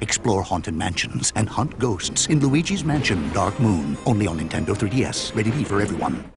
Explore haunted mansions and hunt ghosts in Luigi's Mansion Dark Moon, only on Nintendo 3DS. Ready for everyone.